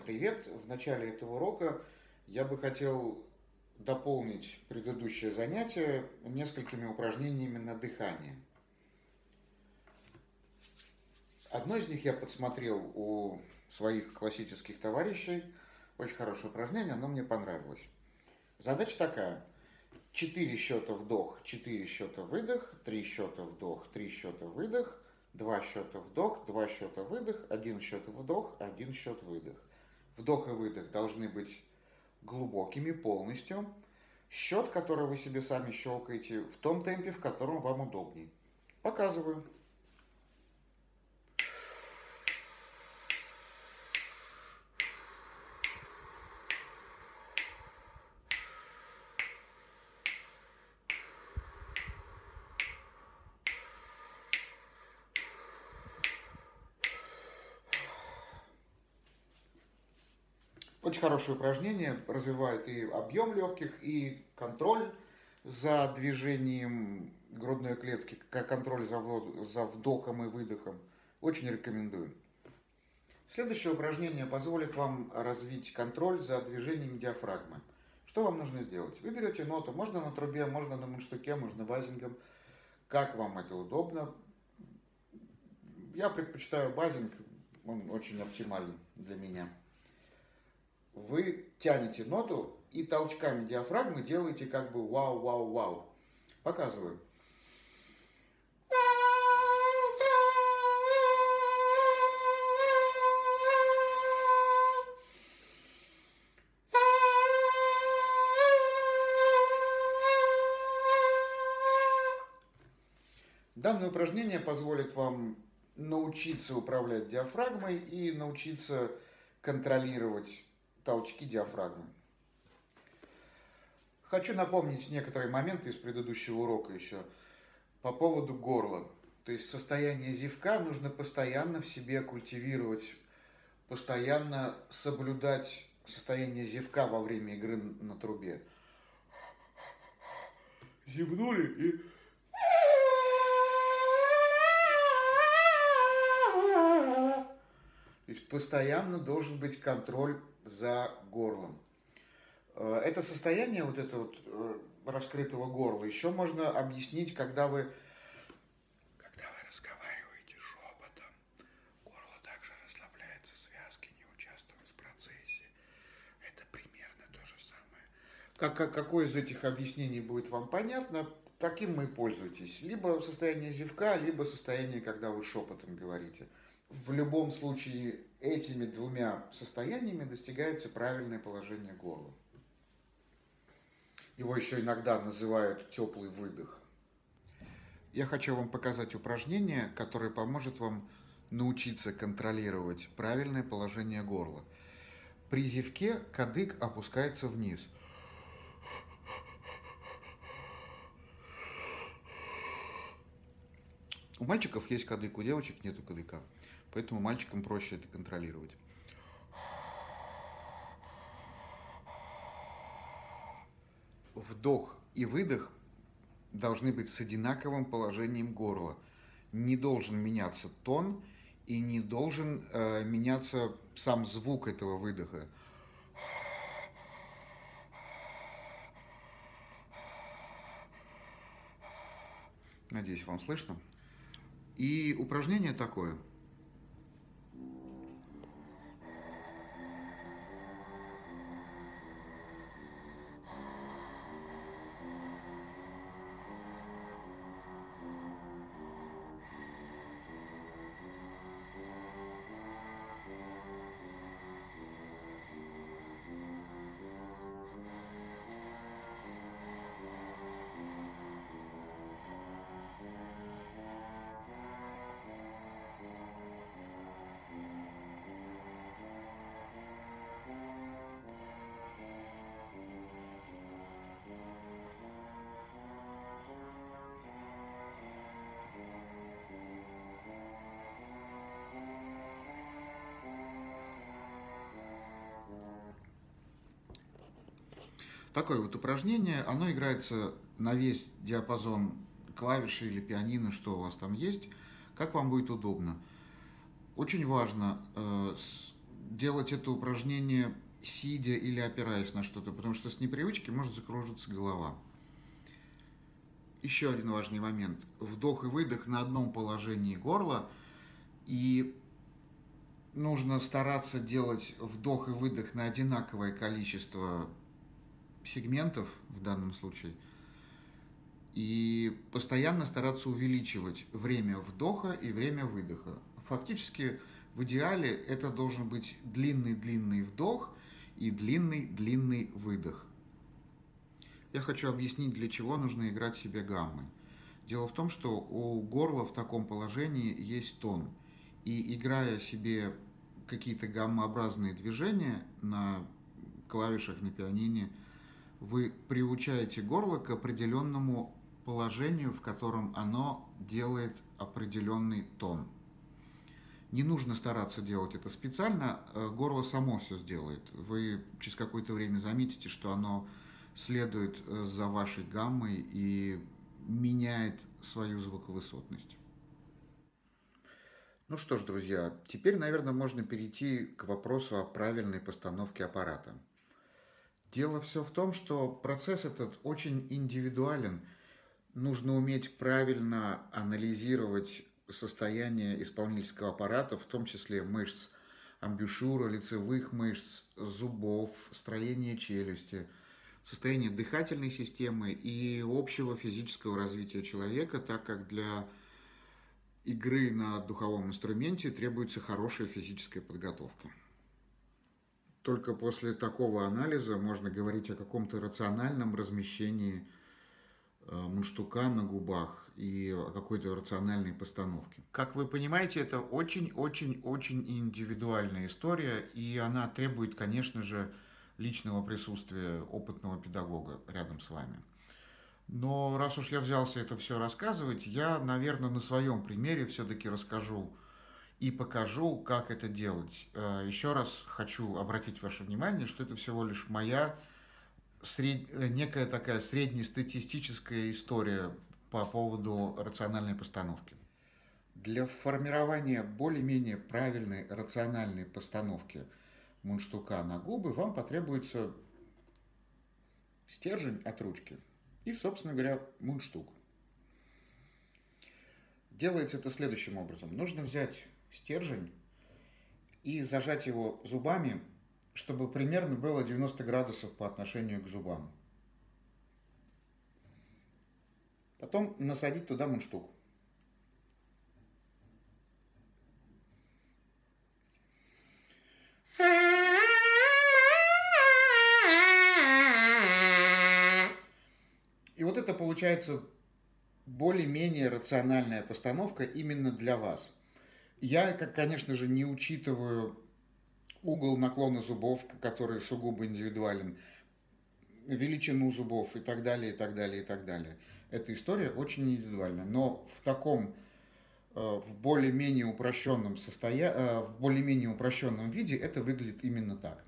привет! В начале этого урока я бы хотел дополнить предыдущее занятие несколькими упражнениями на дыхание. Одно из них я подсмотрел у своих классических товарищей. Очень хорошее упражнение, оно мне понравилось. Задача такая. 4 счета вдох, 4 счета выдох, 3 счета вдох, 3 счета выдох, 2 счета вдох, 2 счета выдох, 1 счет вдох, 1 счет выдох. Вдох и выдох должны быть глубокими полностью. Счет, который вы себе сами щелкаете, в том темпе, в котором вам удобней. Показываю. Очень хорошее упражнение, развивает и объем легких, и контроль за движением грудной клетки, как контроль за, за вдохом и выдохом. Очень рекомендую. Следующее упражнение позволит вам развить контроль за движением диафрагмы. Что вам нужно сделать? Вы берете ноту, можно на трубе, можно на мундштуке, можно базингом. Как вам это удобно? Я предпочитаю базинг, он очень оптимален для меня вы тянете ноту и толчками диафрагмы делаете как бы вау-вау-вау. Показываю. Данное упражнение позволит вам научиться управлять диафрагмой и научиться контролировать толчки диафрагмы. Хочу напомнить некоторые моменты из предыдущего урока еще по поводу горла. То есть состояние зевка нужно постоянно в себе культивировать, постоянно соблюдать состояние зевка во время игры на трубе. Зевнули и То есть постоянно должен быть контроль за горлом. Э, это состояние вот это вот э, раскрытого горла еще можно объяснить, когда вы, когда вы разговариваете шепотом, горло также расслабляется, связки не участвуют в процессе. Это примерно то самое. Как, как, какое из этих объяснений будет вам понятно, таким мы пользуйтесь. Либо состояние зевка, либо состояние, когда вы шепотом говорите в любом случае этими двумя состояниями достигается правильное положение горла. Его еще иногда называют теплый выдох. Я хочу вам показать упражнение, которое поможет вам научиться контролировать правильное положение горла. При зевке кадык опускается вниз. У мальчиков есть кадык, у девочек нету кадыка. Поэтому мальчикам проще это контролировать. Вдох и выдох должны быть с одинаковым положением горла. Не должен меняться тон и не должен э, меняться сам звук этого выдоха. Надеюсь, вам слышно. И упражнение такое – Такое вот упражнение, оно играется на весь диапазон клавиши или пианино, что у вас там есть, как вам будет удобно. Очень важно, э, делать это упражнение сидя или опираясь на что-то, потому что с непривычки может закружиться голова. Еще один важный момент. Вдох и выдох на одном положении горла. И нужно стараться делать вдох и выдох на одинаковое количество сегментов в данном случае. И постоянно стараться увеличивать время вдоха и время выдоха. Фактически в идеале это должен быть длинный-длинный вдох и длинный-длинный выдох. Я хочу объяснить, для чего нужно играть себе гаммы. Дело в том, что у горла в таком положении есть тон. И играя себе какие-то гаммообразные движения на клавишах на пианине, вы приучаете горло к определенному положению, в котором оно делает определенный тон. Не нужно стараться делать это специально, э, горло само все сделает. Вы через какое-то время заметите, что оно следует э, за вашей гаммой и меняет свою звуковысотность. Ну что ж, друзья, теперь, наверное, можно перейти к вопросу о правильной постановке аппарата. Дело все в том, что процесс этот очень индивидуален. Нужно уметь правильно анализировать состояние исполнительского аппарата, в том числе мышц амбушюра, лицевых мышц, зубов, строение челюсти – состояние дыхательной системы и общего физического развития человека, так как для игры на духовом инструменте требуется хорошая физическая подготовка. Только после такого анализа можно говорить о каком-то рациональном размещении э, мундштука на губах и какой-то рациональной постановке. Как вы понимаете, это очень-очень-очень индивидуальная история, и она требует, конечно же, личного присутствия опытного педагога рядом с вами. Но раз уж я взялся это все рассказывать, я, наверное, на своем примере все-таки расскажу и покажу, как это делать. Э, Еще раз хочу обратить ваше внимание, что это всего лишь моя сред... Э, некая такая среднестатистическая история по поводу рациональной постановки. Для формирования более-менее правильной рациональной постановки – мундштука на губы, вам потребуется стержень от ручки и, собственно говоря, мундштук. Делается это следующим образом. Нужно взять стержень и зажать его зубами, чтобы примерно было 90 градусов по отношению к зубам. Потом насадить туда мундштук. И вот это получается более-менее рациональная постановка именно для вас. Я, как, конечно же, не учитываю угол наклона зубов, который сугубо индивидуален, величину зубов и так далее, и так далее, и так далее. Эта история очень индивидуальна. Но в таком, э, в более-менее упрощенном состоя... Э, в более-менее упрощенном виде это выглядит именно так.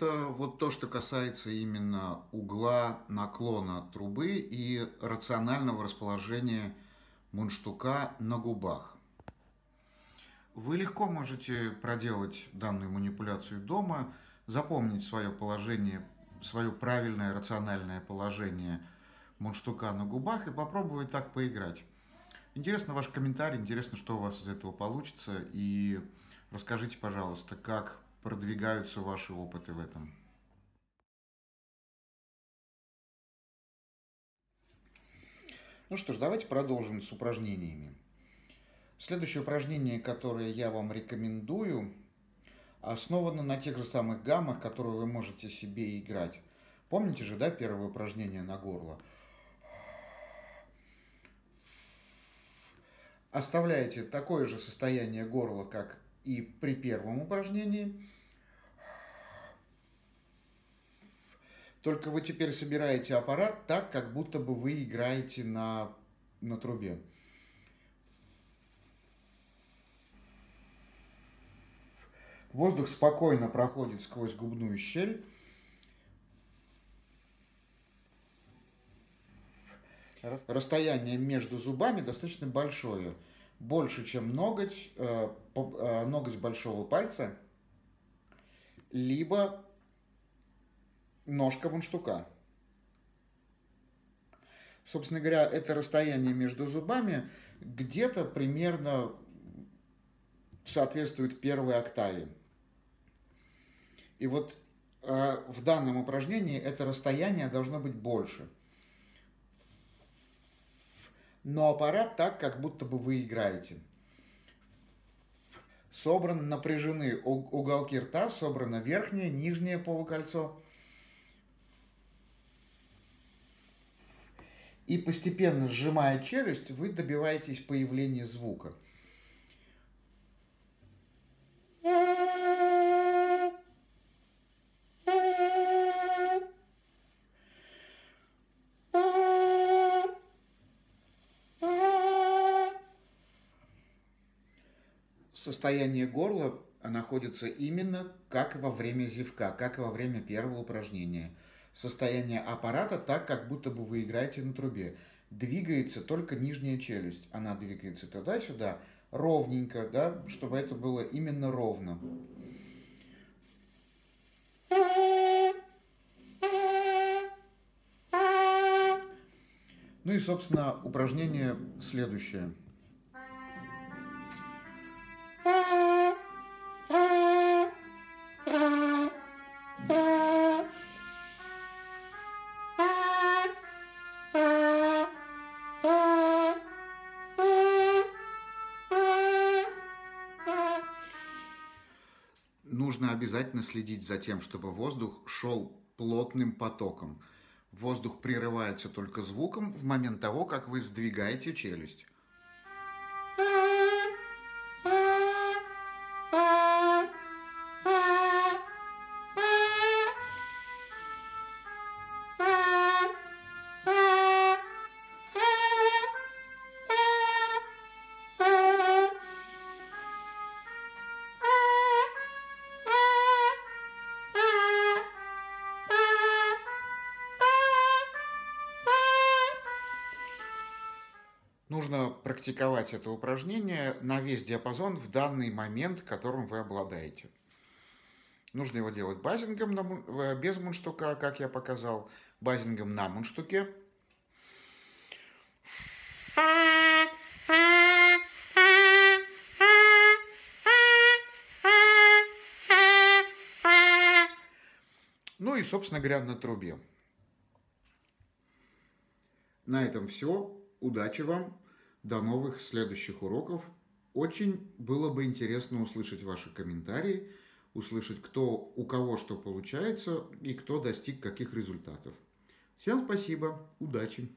Это вот то, что касается именно угла наклона трубы и рационального расположения мундштука на губах. Вы легко можете проделать данную манипуляцию дома, запомнить свое положение, свое правильное рациональное положение мундштука на губах и попробовать так поиграть. Интересно ваш комментарий, интересно, что у вас из этого получится. И расскажите, пожалуйста, как продвигаются ваши опыты в этом? Ну что ж, давайте продолжим с упражнениями. Следующее упражнение, которое я вам рекомендую, основано на тех же самых гаммах, которые вы можете себе играть. Помните же, да, первое упражнение на горло? Оставляете такое же состояние горла, как и при первом упражнении. Только вы теперь собираете аппарат так, как будто бы вы играете на, на трубе. Воздух спокойно проходит сквозь губную щель. Расстояние между зубами достаточно большое. Больше, чем ноготь, э, э, ноготь большого пальца, либо ножка мундштука. Собственно говоря, это расстояние между зубами где-то примерно соответствует первой октаве. И вот э, в данном упражнении это расстояние должно быть больше. Но аппарат так, как будто бы вы играете. Собраны, напряжены уголки рта, собрано верхнее, нижнее полукольцо – и постепенно сжимая челюсть, вы добиваетесь появления звука. Состояние горла находится именно как во время зевка, как во время первого упражнения – состояние аппарата так, как будто бы вы играете на трубе. Двигается только нижняя челюсть. Она двигается туда-сюда ровненько, да, чтобы это было именно ровно. Ну и, собственно, упражнение следующее. Нужно обязательно следить за тем, чтобы воздух шел плотным потоком. Воздух прерывается только звуком в момент того, как вы сдвигаете челюсть. Нужно практиковать это упражнение на весь диапазон в данный момент, которым вы обладаете. Нужно его делать базингом на, без мундштука, как я показал, базингом на мундштуке. Ну и, собственно говоря, на трубе. На этом все. Удачи вам, до новых следующих уроков. Очень было бы интересно услышать ваши комментарии, услышать, кто, у кого что получается и кто достиг каких результатов. Всем спасибо, удачи!